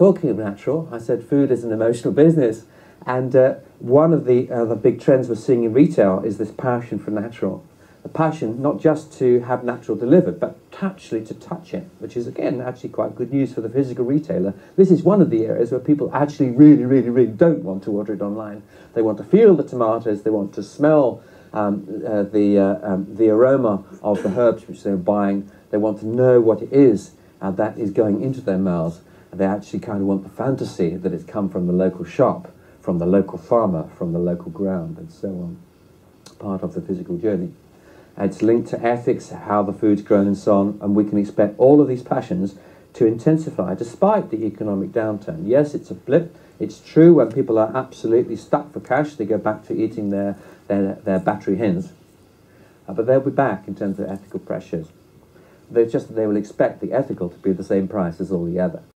talking of natural, I said food is an emotional business. And uh, one of the, uh, the big trends we're seeing in retail is this passion for natural. A passion not just to have natural delivered, but actually to touch it, which is again actually quite good news for the physical retailer. This is one of the areas where people actually really, really, really don't want to order it online. They want to feel the tomatoes, they want to smell um, uh, the, uh, um, the aroma of the herbs which they're buying, they want to know what it is uh, that is going into their mouths. They actually kind of want the fantasy that it's come from the local shop, from the local farmer, from the local ground, and so on. Part of the physical journey. It's linked to ethics, how the food's grown, and so on. And we can expect all of these passions to intensify despite the economic downturn. Yes, it's a blip. It's true when people are absolutely stuck for cash, they go back to eating their, their, their battery hens. Uh, but they'll be back in terms of ethical pressures. They're just they will expect the ethical to be the same price as all the other.